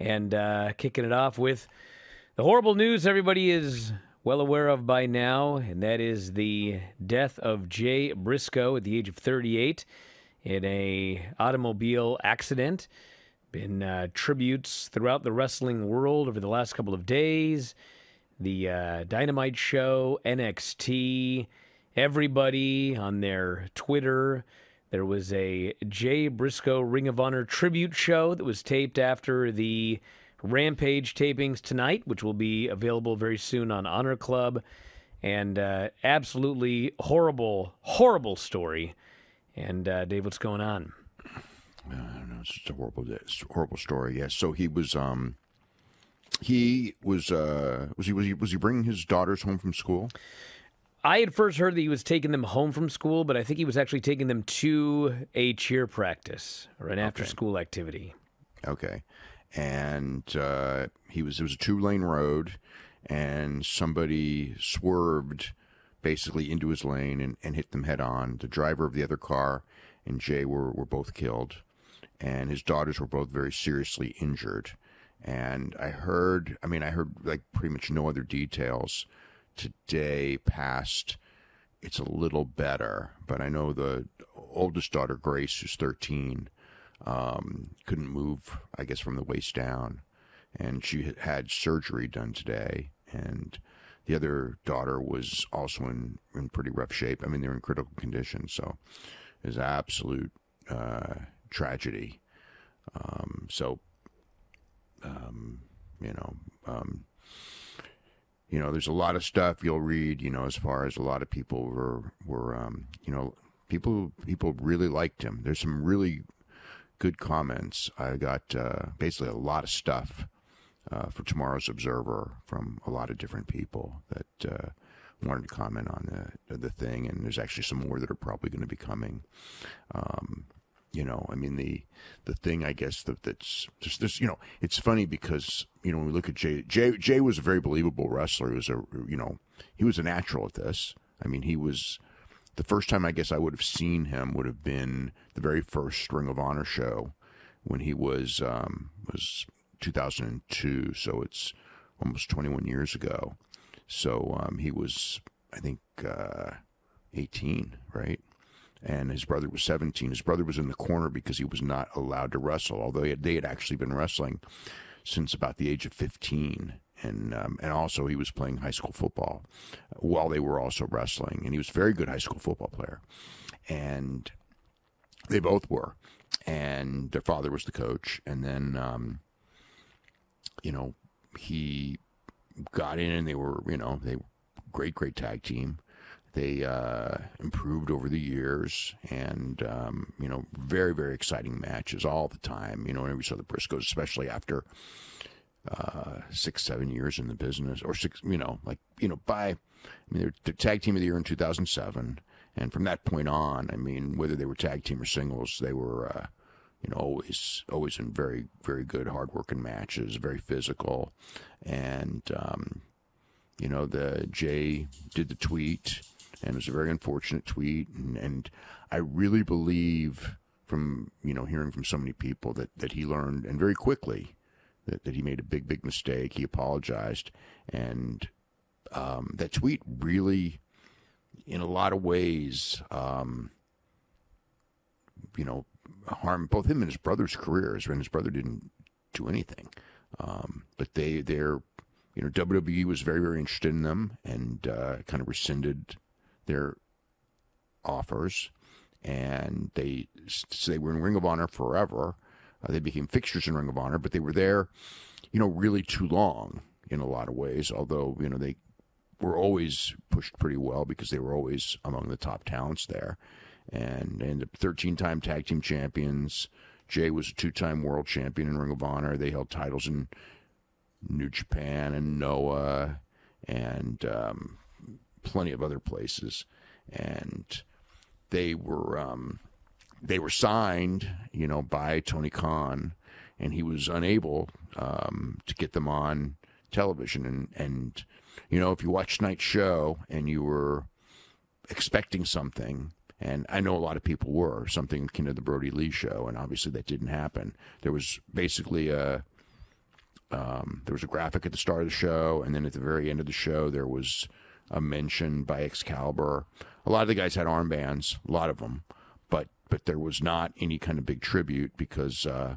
and uh, kicking it off with the horrible news everybody is well aware of by now, and that is the death of Jay Briscoe at the age of 38 in a automobile accident. Been uh, tributes throughout the wrestling world over the last couple of days. The uh, Dynamite Show, NXT, everybody on their Twitter. There was a Jay Briscoe Ring of Honor tribute show that was taped after the Rampage tapings tonight, which will be available very soon on Honor Club. And uh, absolutely horrible, horrible story. And uh, Dave, what's going on? I don't know. It's just a horrible, it's a horrible story. Yes. So he was, um, he was, uh, was he, was he, was he bringing his daughters home from school? I had first heard that he was taking them home from school, but I think he was actually taking them to a cheer practice or an after school activity. Okay. And uh, he was it was a two lane road, and somebody swerved basically into his lane and, and hit them head on. The driver of the other car and Jay were, were both killed, and his daughters were both very seriously injured. And I heard, I mean, I heard like pretty much no other details today past it's a little better, but I know the oldest daughter, Grace, who's 13, um, couldn't move, I guess, from the waist down. And she had surgery done today. And the other daughter was also in, in pretty rough shape. I mean, they're in critical condition. So was absolute uh, tragedy. Um, so, um, you know, um, you know, there's a lot of stuff you'll read, you know, as far as a lot of people were, were, um, you know, people, people really liked him. There's some really good comments. I got, uh, basically a lot of stuff, uh, for tomorrow's Observer from a lot of different people that, uh, wanted to comment on the, the thing. And there's actually some more that are probably going to be coming. Um, you know, I mean the the thing I guess that that's just this. You know, it's funny because you know when we look at Jay, Jay Jay was a very believable wrestler. He was a you know he was a natural at this. I mean, he was the first time I guess I would have seen him would have been the very first Ring of Honor show when he was um, was 2002. So it's almost 21 years ago. So um, he was I think uh, 18, right? And his brother was 17. His brother was in the corner because he was not allowed to wrestle, although had, they had actually been wrestling since about the age of 15. And um, and also he was playing high school football while they were also wrestling, and he was a very good high school football player, and they both were, and their father was the coach, and then um, you know he got in, and they were you know they were great great tag team, they uh, improved over the years, and um, you know, very very exciting matches all the time. You know, whenever we saw the Briscoes, especially after uh, six seven years in the business, or six, you know, like you know, by I mean, they're, they're tag team of the year in two thousand seven, and from that point on, I mean, whether they were tag team or singles, they were. Uh, you know, always, always in very, very good, hardworking matches, very physical, and um, you know, the Jay did the tweet and it was a very unfortunate tweet. And, and I really believe from you know hearing from so many people that that he learned and very quickly that, that he made a big big mistake. He apologized, and um, that tweet really, in a lot of ways, um, you know, harmed both him and his brother's careers. When his brother didn't do anything, um, but they they're you know WWE was very very interested in them and uh, kind of rescinded their offers, and they so they were in Ring of Honor forever. Uh, they became fixtures in Ring of Honor, but they were there, you know, really too long in a lot of ways. Although you know they were always pushed pretty well because they were always among the top talents there, and and 13 time tag team champions. Jay was a two time world champion in Ring of Honor. They held titles in New Japan and Noah and um, plenty of other places, and they were um, they were signed, you know, by Tony Khan, and he was unable um, to get them on television. And and you know, if you watch tonight's show and you were expecting something. And I know a lot of people were something akin to the Brodie Lee show, and obviously that didn't happen. There was basically a um, there was a graphic at the start of the show, and then at the very end of the show, there was a mention by Excalibur. A lot of the guys had armbands, a lot of them, but but there was not any kind of big tribute because uh,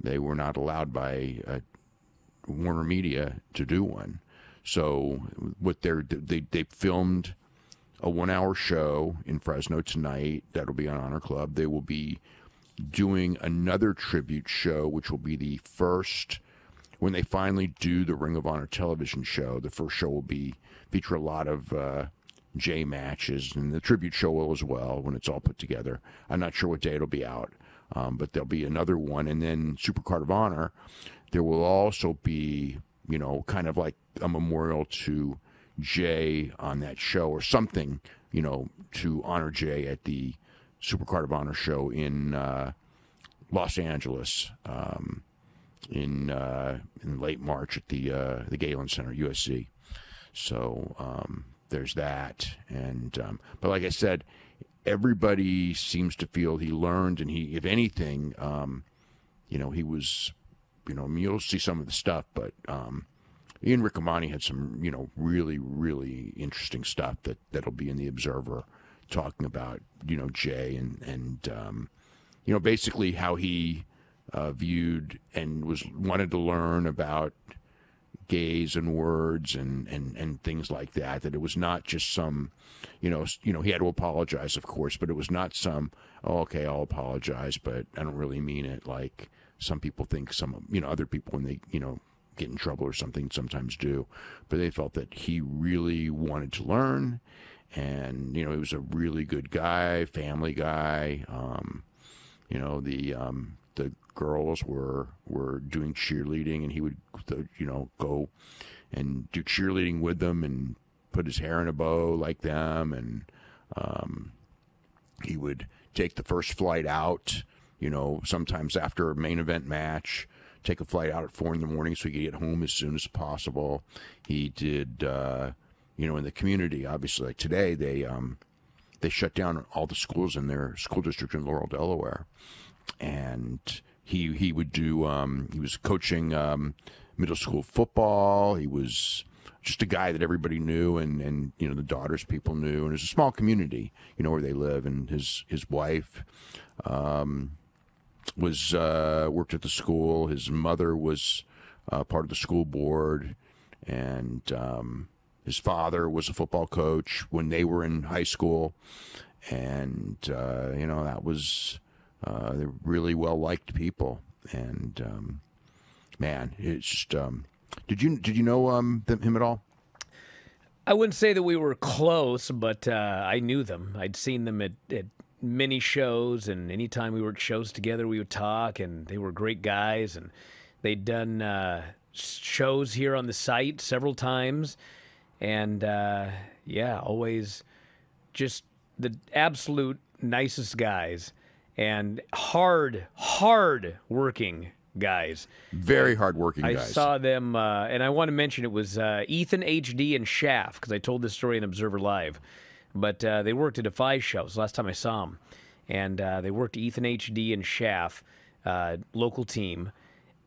they were not allowed by uh, Warner Media to do one. So what they're they they filmed a one hour show in Fresno tonight. That'll be on Honor Club. They will be doing another tribute show, which will be the first when they finally do the Ring of Honor television show. The first show will be feature a lot of uh, Jay matches, and the tribute show will as well when it's all put together. I'm not sure what day it'll be out, um, but there'll be another one, and then Supercard of Honor. There will also be, you know, kind of like a memorial to Jay on that show or something, you know, to honor Jay at the Supercard of Honor show in uh, Los Angeles um, in uh, in late March at the uh, the Galen Center, USC. So um, there's that, and um, but like I said, everybody seems to feel he learned, and he, if anything, um, you know, he was, you know, you'll see some of the stuff, but um, Ian Riccaboni had some, you know, really, really interesting stuff that that'll be in the Observer, talking about, you know, Jay and and um, you know, basically how he uh, viewed and was wanted to learn about gays and words and, and, and things like that. That it was not just some, you know, you know, he had to apologize, of course, but it was not some, oh, okay, I'll apologize, but I don't really mean it. Like some people think some, you know, other people when they, you know, get in trouble or something sometimes do, but they felt that he really wanted to learn, and you know he was a really good guy, family guy. Um, you know the um, the girls were were doing cheerleading, and he would you know go and do cheerleading with them and put his hair in a bow like them, and um, he would take the first flight out. You know, sometimes after a main event match, take a flight out at four in the morning so he could get home as soon as possible. He did, uh, you know, in the community. Obviously, like today, they um, they shut down all the schools in their school district in Laurel, Delaware, and he he would do. Um, he was coaching um, middle school football. He was just a guy that everybody knew, and and you know the daughters people knew, and it's a small community, you know, where they live, and his his wife. Um, was uh, worked at the school. His mother was uh, part of the school board, and um, his father was a football coach when they were in high school. And uh, you know that was uh, they're really well liked people. And um, man, it's just. Um, did you did you know um, them, him at all? I wouldn't say that we were close, but uh, I knew them. I'd seen them at, at many shows, and anytime we were at shows together, we would talk, and they were great guys, and they'd done uh, shows here on the site several times, and uh, yeah, always just the absolute nicest guys, and hard, hard working guys. Very hardworking I guys. I saw them, uh, and I want to mention it was uh, Ethan HD and Shaft because I told this story in Observer Live. But uh, they worked at Defy shows last time I saw them, and uh, they worked Ethan HD and Shaft, uh, local team,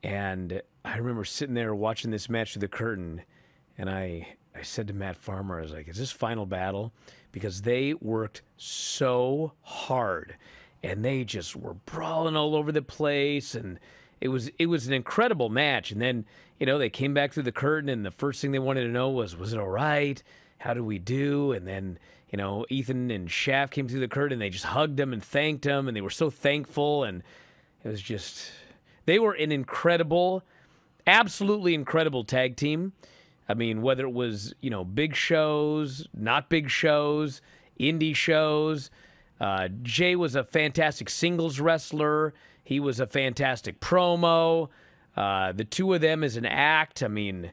and I remember sitting there watching this match through the curtain, and I I said to Matt Farmer, I was like, "Is this final battle?" Because they worked so hard, and they just were brawling all over the place, and it was it was an incredible match. And then you know they came back through the curtain, and the first thing they wanted to know was, "Was it all right? How do we do?" And then you know, Ethan and Shaft came through the curtain and they just hugged him and thanked him and they were so thankful and it was just they were an incredible, absolutely incredible tag team. I mean, whether it was, you know, big shows, not big shows, indie shows. Uh, Jay was a fantastic singles wrestler. He was a fantastic promo. Uh, the two of them as an act, I mean,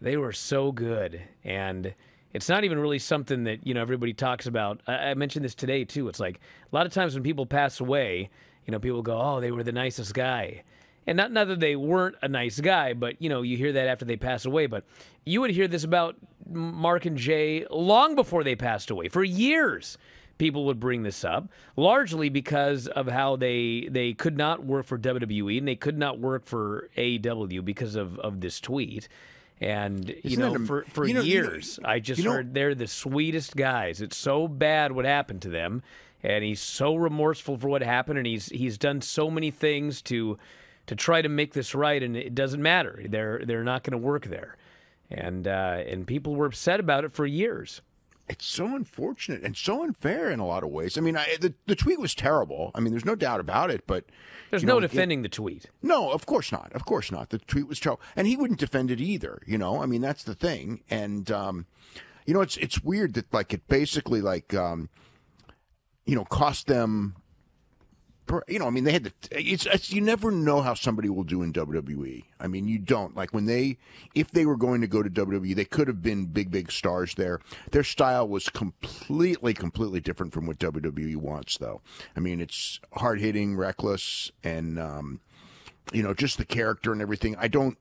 they were so good. And it's not even really something that you know everybody talks about. I, I, mentioned this today too. It's like a lot of times when people pass away, you know, people go, "Oh, they were the nicest guy," and not not that they weren't a nice guy, but you know, you hear that after they pass away. But you would hear this about Mark and Jay long before they passed away, for years. People would bring this up, largely because of how they they could not work for WWE and they could not work for AEW because of, of this tweet. And you know, a- for for you know- you know- years, I just heard they're the sweetest guys. It's so bad what happened to them, and he's so remorseful for what happened, and he's he's done so many things to to try to make this right, and it doesn't matter. They're they're not going to work there, and uh, and people were upset about it for years. It's so unfortunate and so unfair in a lot of ways. I mean, I, the the tweet was terrible. I mean, there's no doubt about it. But There's no know, it- defending the tweet. No, of course not. Of course not. The tweet was terrible, and he wouldn't defend it either. You know, I mean, that's the thing. And um, you know, it's it's weird that like it basically like um, you know cost them. You know, I mean, they had the. It's, it's you never know how somebody will do in WWE. I mean, you don't like when they, if they were going to go to WWE, they could have been big, big stars there. Their style was completely, completely different from what WWE wants, though. I mean, it's hard hitting, reckless, and um, you know, just the character and everything. I don't,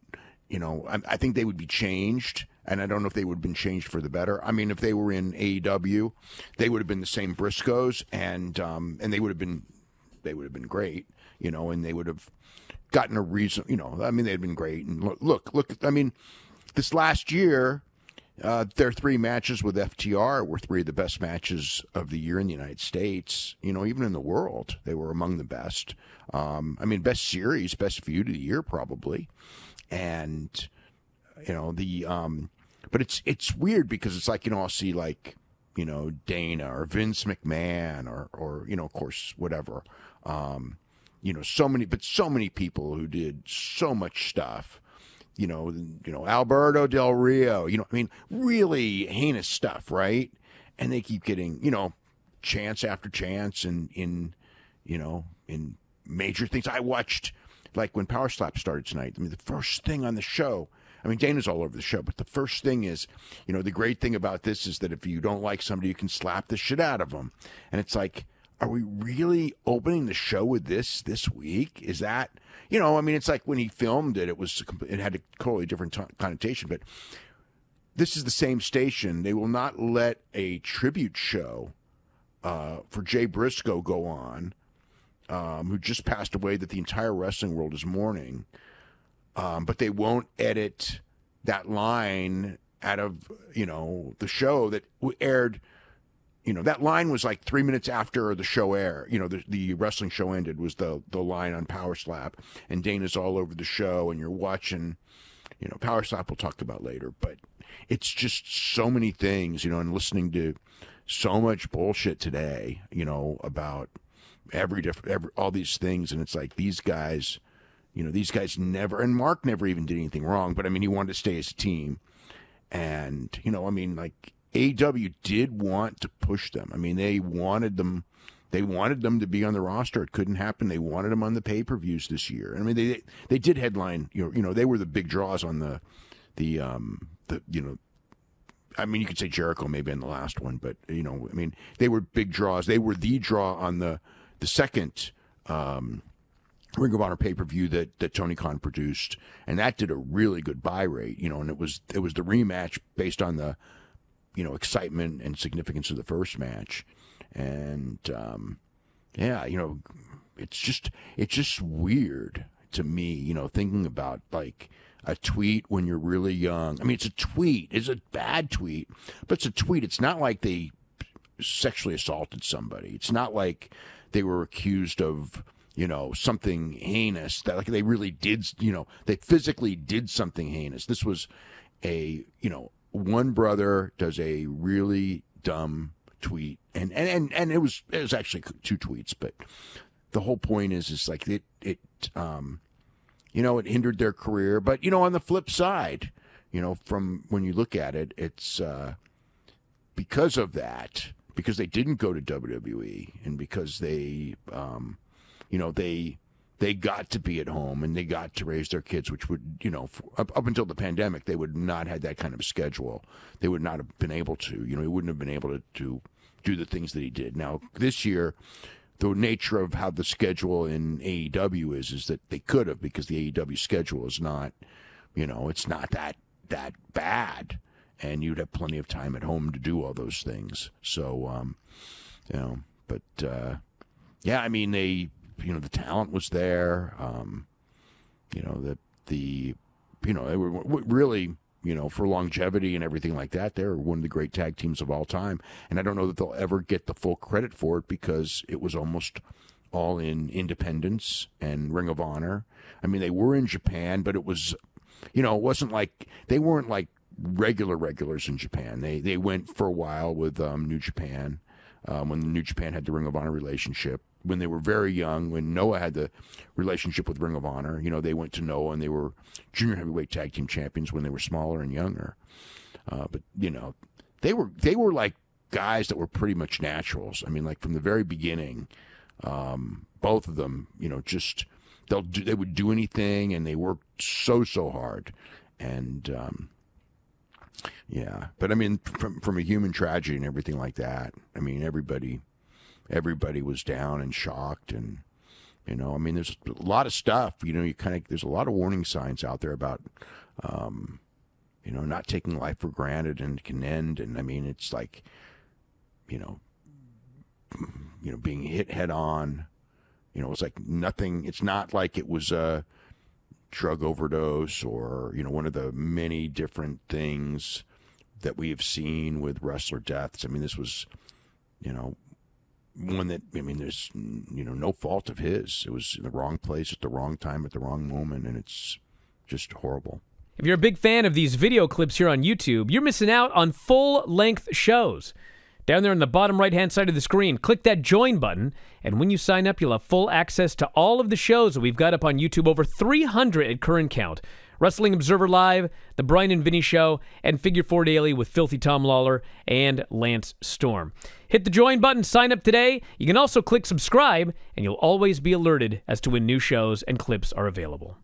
you know, I, I think they would be changed, and I don't know if they would have been changed for the better. I mean, if they were in AEW, they would have been the same Briscoes, and um, and they would have been, they would have been great, you know, and they would have gotten a reason, you know. I mean, they'd been great, and look, look, look I mean, this last year. Uh, their three matches with FTR were three of the best matches of the year in the United States. You know, even in the world, they were among the best. Um, I mean, best series, best feud of the year, probably. And you know the, um, but it's it's weird because it's like you know I'll see like you know Dana or Vince McMahon or or you know of course whatever. Um, you know, so many, but so many people who did so much stuff you know, you know Alberto Del Rio, you know, I mean, really heinous stuff, right? And they keep getting, you know, chance after chance, and in, you know, in major things. I watched, like when Power Slap started tonight. I mean, the first thing on the show. I mean, Dana's all over the show, but the first thing is, you know, the great thing about this is that if you don't like somebody, you can slap the shit out of them, and it's like. Are we really opening the show with this this week? Is that you know? I mean, it's like when he filmed it, it was it had a totally different t- connotation. But this is the same station. They will not let a tribute show uh, for Jay Briscoe go on, um, who just passed away, that the entire wrestling world is mourning. Um, but they won't edit that line out of you know the show that aired you know that line was like three minutes after the show air you know the, the wrestling show ended was the the line on power slap and dana's all over the show and you're watching you know power slap we'll talk about later but it's just so many things you know and listening to so much bullshit today you know about every different every, all these things and it's like these guys you know these guys never and mark never even did anything wrong but i mean he wanted to stay as a team and you know i mean like AEW did want to push them. I mean, they wanted them. They wanted them to be on the roster. It couldn't happen. They wanted them on the pay per views this year. I mean, they they did headline. You know, you know, they were the big draws on the the um the you know. I mean, you could say Jericho maybe in the last one, but you know, I mean, they were big draws. They were the draw on the the second um, Ring of Honor pay per view that that Tony Khan produced, and that did a really good buy rate. You know, and it was it was the rematch based on the you know excitement and significance of the first match. And um yeah you know it's just it's just weird to me you know thinking about like a tweet when you're really young. I mean it's a tweet. It's a bad tweet but it's a tweet. It's not like they sexually assaulted somebody. It's not like they were accused of you know something heinous that like they really did you know they physically did something heinous. This was a you know one brother does a really dumb tweet and and and, and it was it was actually two tweets but the whole point is is like it it um you know it hindered their career. But you know on the flip side you know from when you look at it it's uh because of that because they didn't go to WWE and because they um you know they they got to be at home and they got to raise their kids, which would, you know, for, up, up until the pandemic, they would not had that kind of schedule. They would not have been able to, you know, he wouldn't have been able to, to do the things that he did. Now, this year, the nature of how the schedule in AEW is, is that they could have because the AEW schedule is not, you know, it's not that, that bad. And you'd have plenty of time at home to do all those things. So, um, You know, but uh, yeah, I mean they, you know, the talent was there. Um, you know that the, you know, they were really you know, for longevity and everything like that. They're one of the great tag teams of all time. And I don't know that they'll ever get the full credit for it because it was almost all in independence and Ring of Honor. I mean, they were in Japan, but it was, you know, it wasn't like they weren't like regular regulars in Japan. They they went for a while with um, New Japan um, when New Japan had the Ring of Honor relationship. When they were very young, when Noah had the relationship with Ring of Honor, you know, they went to Noah and they were junior heavyweight tag team champions when they were smaller and younger. Uh, but you know, they were they were like guys that were pretty much naturals. I mean, like from the very beginning, um, both of them, you know, just they'll do, they would do anything and they worked so so hard, and um, yeah, but I mean, from from a human tragedy and everything like that. I mean, everybody, everybody was down and shocked, and you know, I mean, there's a lot of stuff. You know, you kind of there's a lot of warning signs out there about, um, you know, not taking life for granted and it can end. And I mean, it's like, you know, you know, being hit head on. You know, it's like nothing. It's not like it was a drug overdose or you know one of the many different things that we have seen with wrestler deaths. I mean, this was, you know, one that I mean, there's you know no fault of his. It was in the wrong place at the wrong time at the wrong moment, and it's just horrible. If you're a big fan of these video clips here on YouTube, you're missing out on full length shows. Down there on the bottom right hand side of the screen, click that join button, and when you sign up, you'll have full access to all of the shows that we've got up on YouTube, over 300 at current count. Wrestling Observer Live, The Bryan and Vinny Show, and Figure 4 Daily with Filthy Tom Lawler and Lance Storm. Hit the join button, sign up today. You can also click subscribe, and you'll always be alerted as to when new shows and clips are available.